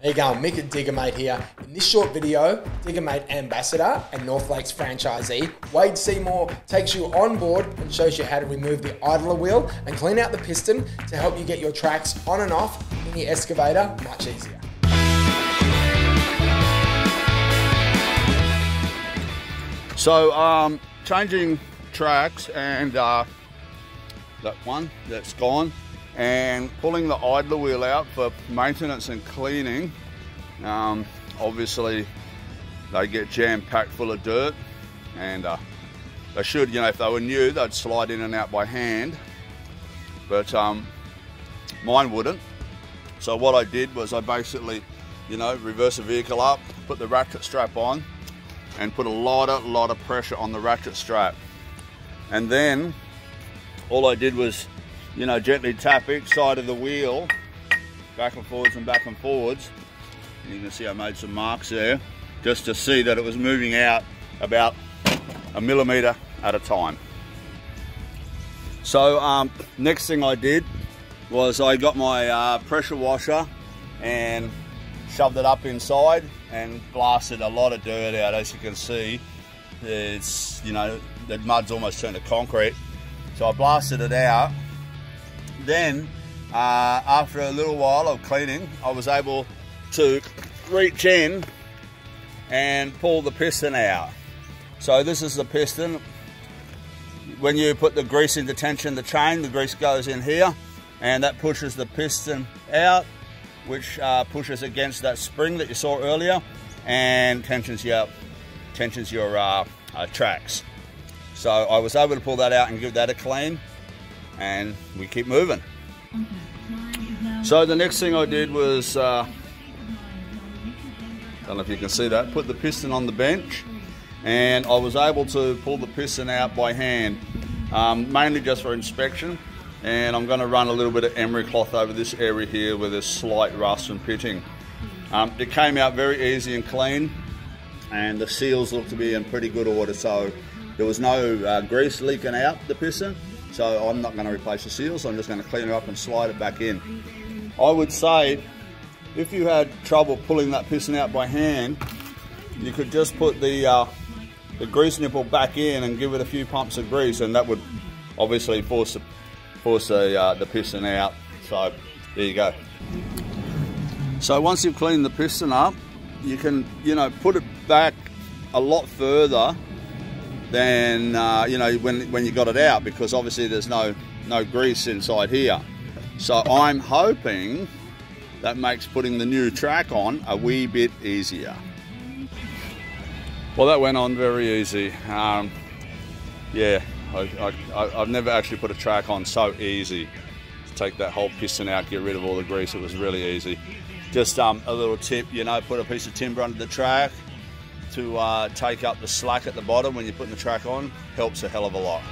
There you go, Mick and Digger Diggermate here. In this short video, Digger Diggermate ambassador and North Lakes franchisee, Wade Seymour takes you on board and shows you how to remove the idler wheel and clean out the piston to help you get your tracks on and off in your excavator much easier. So, um, changing tracks and uh, that one that's gone, and pulling the idler wheel out for maintenance and cleaning. Um, obviously, they get jam packed full of dirt, and uh, they should, you know, if they were new, they'd slide in and out by hand, but um, mine wouldn't. So what I did was I basically, you know, reverse the vehicle up, put the ratchet strap on, and put a lot of lot of pressure on the ratchet strap and then all I did was you know gently tap each side of the wheel back and forwards and back and forwards. And you can see I made some marks there just to see that it was moving out about a millimeter at a time. So um, next thing I did was I got my uh, pressure washer and shoved it up inside and blasted a lot of dirt out. As you can see it's you know the mud's almost turned to concrete. So I blasted it out then uh, after a little while of cleaning I was able to reach in and pull the piston out. So this is the piston. When you put the grease into tension the chain the grease goes in here and that pushes the piston out which uh, pushes against that spring that you saw earlier and tensions your tensions your uh, uh, tracks. So I was able to pull that out and give that a clean, and we keep moving. So the next thing I did was, uh, don't know if you can see that, put the piston on the bench, and I was able to pull the piston out by hand, um, mainly just for inspection. And I'm going to run a little bit of emery cloth over this area here where there's slight rust and pitting. Um, it came out very easy and clean and the seals look to be in pretty good order so there was no uh, grease leaking out the piston so I'm not going to replace the seals I'm just going to clean it up and slide it back in. I would say if you had trouble pulling that piston out by hand you could just put the uh, the grease nipple back in and give it a few pumps of grease and that would obviously force force the, uh, the piston out so there you go. So once you've cleaned the piston up you can, you know, put it back a lot further than, uh, you know, when, when you got it out because obviously there's no, no grease inside here. So I'm hoping that makes putting the new track on a wee bit easier. Well, that went on very easy. Um, yeah, I, have never actually put a track on so easy. To take that whole piston out, get rid of all the grease, it was really easy just um, a little tip, you know, put a piece of timber under the track to uh, take up the slack at the bottom when you're putting the track on. Helps a hell of a lot.